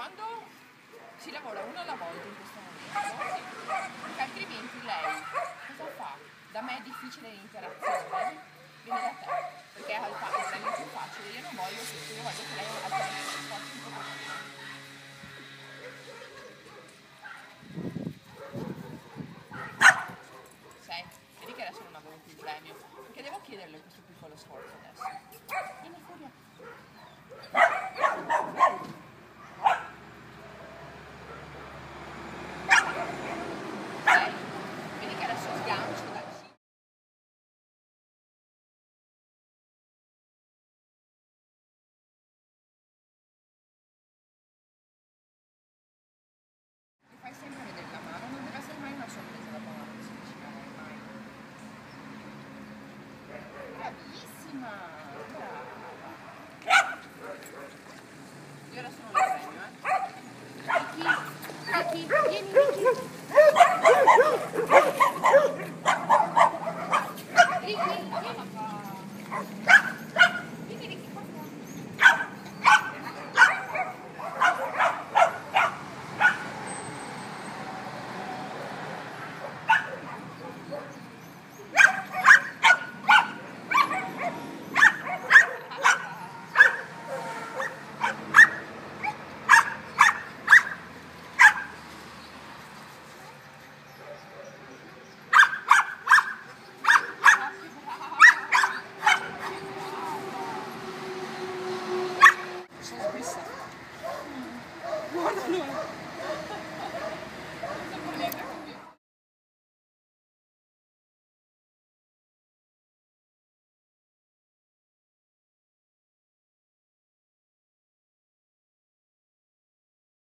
quando si lavora uno alla volta in questo momento, perché altrimenti lei cosa fa? Da me è difficile l'interazione, viene da te, perché al fatto che è più facile, io non voglio, io voglio che lei abbia un sforzo non po' più. il premio, perché devo chiederle questo piccolo sforzo adesso. Vieni furia. Bellísima. Yo ahora solo lo enseño, ¿eh? Aquí, aquí, vieni, Vicky. No.